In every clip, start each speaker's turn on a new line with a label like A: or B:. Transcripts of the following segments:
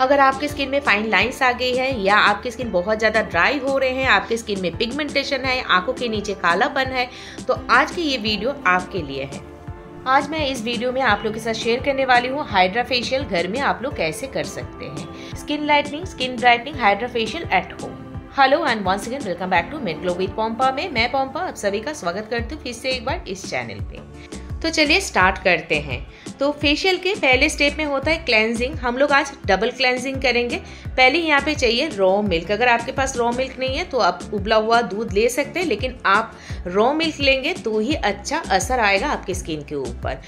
A: अगर आपके स्किन में फाइन लाइंस आ गई है, या आपकी स्किन बहुत ज़्यादा ड्राई हो रहे हैं, आपके स्किन में पिगमेंटेशन है, आँखों के नीचे कालापन है तो आज की ये वीडियो आपके लिए है। आज मैं इस वीडियो में आप लोग के साथ शेयर करने वाली हूँ हाइड्रा फेशियल घर में आप लोग कैसे कर सकते हैं। Skin lightening skin brightening hydra facial at home hello and once again welcome back to mate glow with Pompa में मैं पोम्पा आप सभी का स्वागत करती हूँ फिर से एक बार इस चैनल पे। तो चलिए स्टार्ट करते हैं। तो फेशियल के पहले स्टेप में होता है क्लेंजिंग हम लोग आज डबल क्लेंजिंग करेंगे। पहले यहाँ पे चाहिए रॉ मिल्क अगर आपके पास रॉ मिल्क नहीं है तो आप उबला हुआ दूध ले सकते हैं, लेकिन आप रॉ मिल्क लेंगे तो ही अच्छा असर आएगा आपकी स्किन के ऊपर।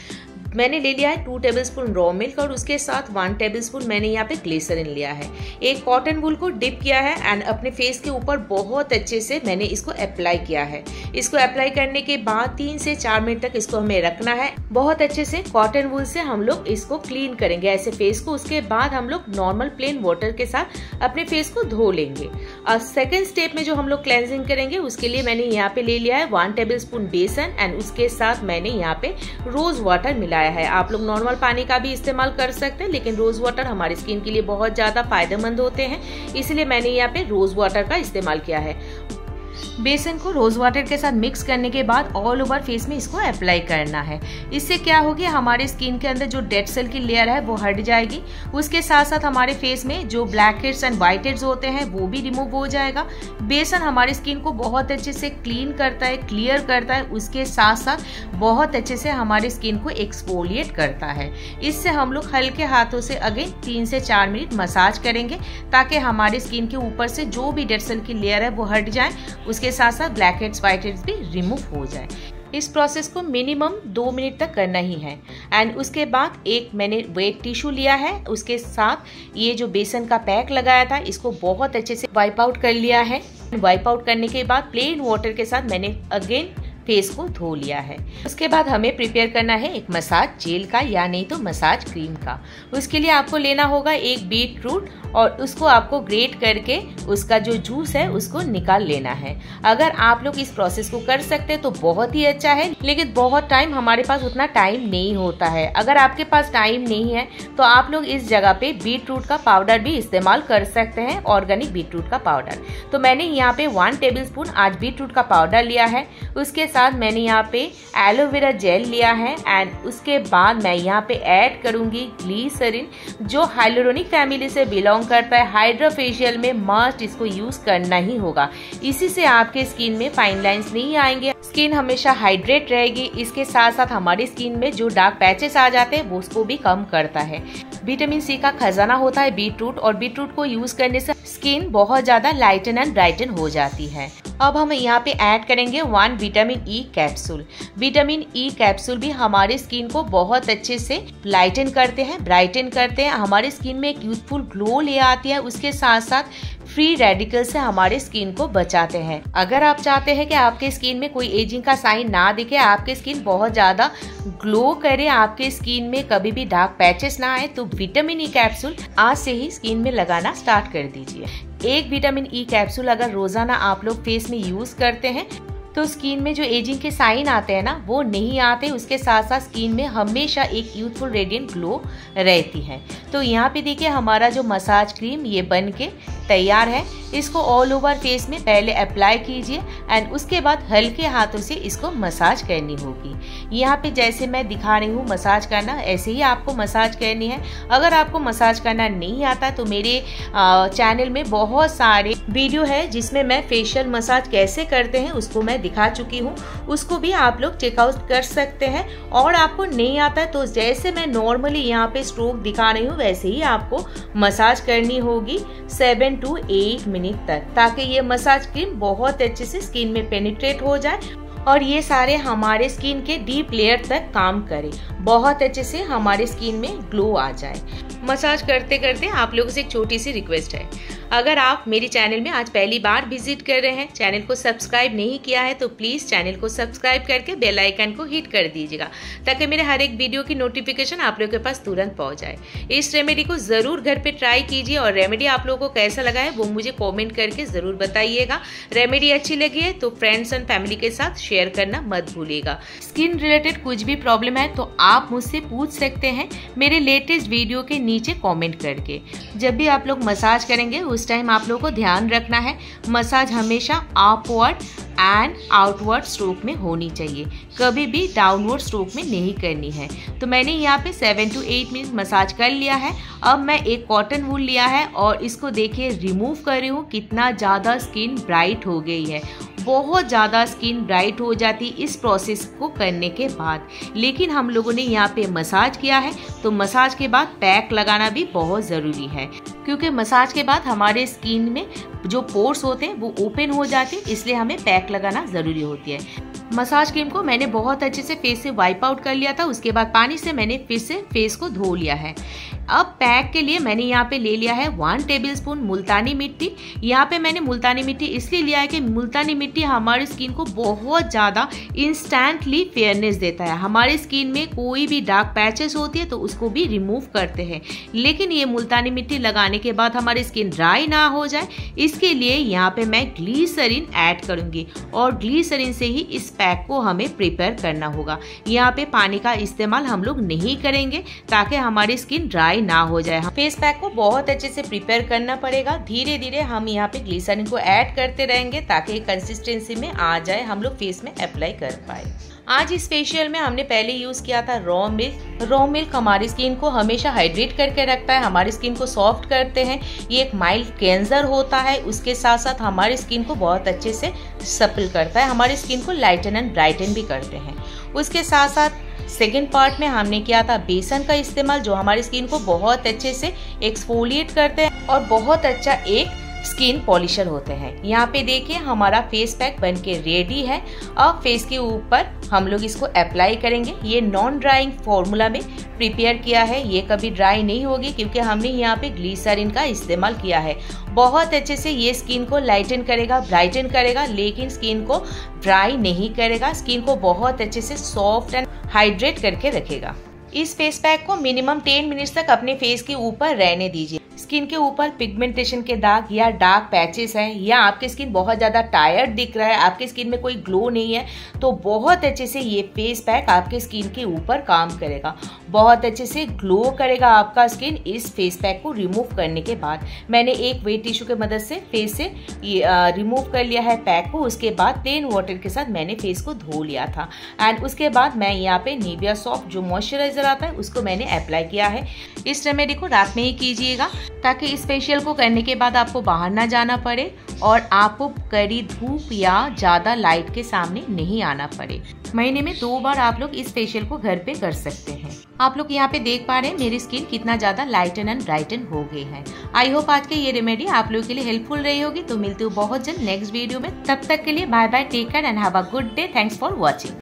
A: मैंने ले लिया है two table spoon raw milk और उसके साथ वन टेबल स्पून मैंने यहाँ पे ग्लिसरिन लिया है। एक कॉटन वूल को डिप किया है एंड अपने फेस के ऊपर बहुत अच्छे से मैंने इसको अप्लाई किया है। इसको अप्लाई करने के बाद तीन से चार मिनट तक इसको हमें रखना है। बहुत अच्छे से कॉटन वूल से हम लोग इसको क्लीन करेंगे ऐसे फेस को। उसके बाद हम लोग नॉर्मल प्लेन वाटर के साथ अपने फेस को धो लेंगे। और सेकेंड स्टेप में जो हम लोग क्लेंजिंग करेंगे, उसके लिए मैंने यहाँ पे ले लिया है वन टेबल स्पून बेसन एंड उसके साथ मैंने यहाँ पे रोज वाटर मिलाया आया है। आप लोग नॉर्मल पानी का भी इस्तेमाल कर सकते हैं, लेकिन रोज वाटर हमारी स्किन के लिए बहुत ज़्यादा फ़ायदेमंद होते हैं। इसलिए मैंने यहाँ पे रोज वाटर का इस्तेमाल किया है। बेसन को रोज वाटर के साथ मिक्स करने के बाद ऑल ओवर फेस में इसको अप्लाई करना है। इससे क्या होगी? हमारे स्किन के अंदर जो डेड सेल की लेयर है, वो हट जाएगी। उसके साथ साथ हमारे फेस में जो black heads and white heads होते हैं, वो भी रिमूव हो जाएगा। बेसन हमारे स्किन को बहुत अच्छे से क्लीन करता है क्लियर करता है। उसके साथ साथ बहुत अच्छे से हमारे स्किन को एक्सपोलिएट करता है। इससे हम लोग हल्के हाथों से अगेन तीन से चार मिनट मसाज करेंगे, ताकि हमारे स्किन के ऊपर से जो भी डेड सेल की लेयर है, वो हट जाए। उसके साथ साथ ब्लैक हेड्स व्हाइट हेड्स भी रिमूव हो जाए। इस प्रोसेस को मिनिमम दो मिनट तक करना ही है। एंड उसके बाद एक मैंने वेट टिश्यू लिया है। उसके साथ ये जो बेसन का पैक लगाया था, इसको बहुत अच्छे से वाइप आउट कर लिया है। वाइप आउट करने के बाद प्लेन वाटर के साथ मैंने अगेन फेस को धो लिया है। उसके बाद हमें प्रिपेयर करना है एक मसाज जेल का या नहीं तो मसाज क्रीम का। उसके लिए आपको लेना होगा एक बीट रूट और उसको आपको ग्रेट करके उसका जो जूस है उसको निकाल लेना है। अगर आप लोग इस प्रोसेस को कर सकते हैं तो बहुत ही अच्छा है, लेकिन बहुत टाइम हमारे पास उतना टाइम नहीं होता है। अगर आपके पास टाइम नहीं है तो आप लोग इस जगह पे बीट रूट का पाउडर भी इस्तेमाल कर सकते हैं, ऑर्गेनिक बीट रूट का पाउडर। तो मैंने यहाँ पे वन टेबल स्पून आज बीट रूट का पाउडर लिया है। उसके साथ मैंने यहाँ पे एलोवेरा जेल लिया है एंड उसके बाद मैं यहाँ पे ऐड करूँगी ग्लीसरिन जो हाइलोरोनिक फैमिली से बिलोंग करता है। हाइड्रा फेशियल में मस्ट इसको यूज़ करना ही होगा। इसी से आपके स्किन में फाइन लाइन्स नहीं आएँगे। स्किन हमेशा हाइड्रेट रहेगी। इसके साथ साथ हमारी स्किन में जो डार्क पैचेस आ जाते हैं, वो उसको भी कम करता है। विटामिन सी का खजाना होता है बीटरूट और बीटरूट को यूज़ करने से स्किन बहुत ज़्यादा लाइटन एंड ब्राइटन हो जाती है। अब हम यहाँ पे ऐड करेंगे one vitamin E capsule vitamin E capsule भी हमारे स्किन को बहुत अच्छे से लाइटन करते हैं ब्राइटन करते हैं। हमारे स्किन में एक यूथफुल ग्लो ले आती है, उसके साथ साथ फ्री रेडिकल से हमारे स्किन को बचाते हैं। अगर आप चाहते हैं कि आपके स्किन में कोई एजिंग का साइन ना दिखे, आपके स्किन बहुत ज़्यादा ग्लो करे, आपके स्किन में कभी भी डार्क पैचेस ना आए तो विटामिन ई कैप्सूल आज से ही स्किन में लगाना स्टार्ट कर दीजिए। एक विटामिन ई कैप्सूल अगर रोज़ाना आप लोग फेस में यूज़ करते हैं तो स्किन में जो एजिंग के साइन आते हैं ना, वो नहीं आते। उसके साथ साथ स्किन में हमेशा एक यूथफुल रेडियंट ग्लो रहती है। तो यहाँ पे देखिए हमारा जो मसाज क्रीम ये बन के तैयार है। इसको ऑल ओवर फेस में पहले अप्लाई कीजिए एंड उसके बाद हल्के हाथों से इसको मसाज करनी होगी। यहाँ पे जैसे मैं दिखा रही हूँ मसाज करना, ऐसे ही आपको मसाज करनी है। अगर आपको मसाज करना नहीं आता तो मेरे चैनल में बहुत सारे वीडियो है जिसमें मैं फेशियल मसाज कैसे करते हैं उसको मैं दिखा चुकी हूँ। उसको भी आप लोग चेकआउट कर सकते हैं। और आपको नहीं आता तो जैसे मैं नॉर्मली यहाँ पे स्ट्रोक दिखा रही हूँ, वैसे ही आपको मसाज करनी होगी। सेवन टू एट मिनट तक, ताकि ये मसाज क्रीम बहुत अच्छे से स्किन में पेनिट्रेट हो जाए और ये सारे हमारे स्किन के डीप लेयर तक काम करे। बहुत अच्छे से हमारे स्किन में ग्लो आ जाए। मसाज करते करते आप लोगों से एक छोटी सी रिक्वेस्ट है। अगर आप मेरे चैनल में आज पहली बार विज़िट कर रहे हैं चैनल को सब्सक्राइब नहीं किया है तो प्लीज़ चैनल को सब्सक्राइब करके बेल आइकन को हिट कर दीजिएगा, ताकि मेरे हर एक वीडियो की नोटिफिकेशन आप लोगों के पास तुरंत पहुँच जाए। इस रेमेडी को ज़रूर घर पे ट्राई कीजिए और रेमेडी आप लोगों को कैसा लगा है वो मुझे कॉमेंट करके ज़रूर बताइएगा। रेमेडी अच्छी लगी है तो फ्रेंड्स एंड फैमिली के साथ शेयर शेयर करना मत भूलिएगा। स्किन रिलेटेड कुछ भी प्रॉब्लम है तो आप मुझसे पूछ सकते हैं मेरे लेटेस्ट वीडियो के नीचे कॉमेंट करके। जब भी आप लोग मसाज करेंगे, उस टाइम आप लोग को ध्यान रखना है। मसाज हमेशा अपवर्ड एंड आउटवर्ड स्ट्रोक में होनी चाहिए। कभी भी डाउनवर्ड स्ट्रोक में नहीं करनी है। तो मैंने यहाँ पे seven to eight minute massage कर लिया है। अब मैं एक कॉटन वूल लिया है और इसको देखिए रिमूव कर रही हूँ। कितना ज़्यादा स्किन ब्राइट हो गई है। बहुत ज़्यादा स्किन ब्राइट हो जाती इस प्रोसेस को करने के बाद। लेकिन हम लोगों ने यहाँ पे मसाज किया है तो मसाज के बाद पैक लगाना भी बहुत ज़रूरी है। क्योंकि मसाज के बाद हमारे स्किन में जो पोर्स होते हैं, वो ओपन हो जाते हैं, इसलिए हमें पैक लगाना ज़रूरी होती है। मसाज क्रीम को मैंने बहुत अच्छे से फेस से वाइप आउट कर लिया था। उसके बाद पानी से मैंने फिर से फेस को धो लिया है। अब पैक के लिए मैंने यहाँ पे ले लिया है वन टेबल स्पून मुल्तानी मिट्टी। यहाँ पे मैंने मुल्तानी मिट्टी इसलिए लिया है कि मुल्तानी मिट्टी हमारी स्किन को बहुत ज़्यादा इंस्टेंटली फेयरनेस देता है। हमारे स्किन में कोई भी डार्क पैचेस होती है तो उसको भी रिमूव करते हैं। लेकिन ये मुल्तानी मिट्टी लगाने के बाद हमारी स्किन ड्राई ना हो जाए, इसके लिए यहाँ पे मैं ग्लीसरीन ऐड करूँगी। और ग्लीसरीन से ही इस पैक को हमें प्रिपेयर करना होगा। यहाँ पे पानी का इस्तेमाल हम लोग नहीं करेंगे ताकि हमारी स्किन ड्राई ना हो जाए। फेस पैक को बहुत अच्छे से प्रिपेयर करना पड़ेगा। धीरे धीरे हम यहाँ पे ग्लिसरीन को ऐड करते रहेंगे ताकि कंसिस्टेंसी में आ जाए, हम लोग फेस में अप्लाई कर पाए। आज इस फेशियल में हमने पहले यूज़ किया था रॉ मिल्क रॉ मिल्क हमारी स्किन को हमेशा हाइड्रेट करके रखता है। हमारी स्किन को सॉफ्ट करते हैं। ये एक माइल्ड कैंसर होता है। उसके साथ साथ हमारी स्किन को बहुत अच्छे से सपल करता है। हमारी स्किन को लाइटन एंड ब्राइटन भी करते हैं। उसके साथ साथ सेकेंड पार्ट में हमने किया था बेसन का इस्तेमाल, जो हमारी स्किन को बहुत अच्छे से एक्सफोलिएट करते हैं और बहुत अच्छा एक स्किन पॉलिशर होते हैं। यहाँ पे देखिए, हमारा फेस पैक बन के रेडी है। अब फेस के ऊपर हम लोग इसको अप्लाई करेंगे। ये नॉन ड्राइंग फॉर्मूला में प्रिपेयर किया है। ये कभी ड्राई नहीं होगी क्योंकि हमने यहाँ पे ग्लीसरीन का इस्तेमाल किया है। बहुत अच्छे से ये स्किन को लाइटन करेगा ब्राइटन करेगा, लेकिन स्किन को ड्राई नहीं करेगा। स्किन को बहुत अच्छे से सॉफ्ट एंड हाइड्रेट करके रखेगा। इस फेस पैक को मिनिमम टेन मिनट्स तक अपने फेस के ऊपर रहने दीजिए। स्किन के ऊपर पिगमेंटेशन के दाग या डार्क पैचेस हैं, या आपकी स्किन बहुत ज़्यादा टायर्ड दिख रहा है, आपकी स्किन में कोई ग्लो नहीं है तो बहुत अच्छे से ये फेस पैक आपके स्किन के ऊपर काम करेगा। बहुत अच्छे से ग्लो करेगा आपका स्किन इस फेस पैक को रिमूव करने के बाद। मैंने एक वेट टिश्यू के मदद से फेस से रिमूव कर लिया है पैक को, उसके बाद प्लेन वाटर के साथ मैंने फेस को धो लिया था। एंड उसके बाद मैं यहाँ पे निविया सॉफ्ट जो मॉइस्चराइजर आता है, उसको मैंने अप्लाई किया है। इस रेमेडी को रात में ही कीजिएगा। ताकि इस फेशियल को करने के बाद आपको बाहर ना जाना पड़े और आपको कड़ी धूप या ज़्यादा लाइट के सामने नहीं आना पड़े। महीने में दो बार आप लोग इस फेशियल को घर पे कर सकते हैं। आप लोग यहाँ पे देख पा रहे हैं, मेरी स्किन कितना ज़्यादा लाइटन एंड ब्राइटन हो गई है। आई होप आज के ये रेमेडी आप लोगों के लिए हेल्पफुल रही होगी। तो मिलती हूँ बहुत जल्द नेक्स्ट वीडियो में। तब तक के लिए bye bye take care and have a good day thanks for watching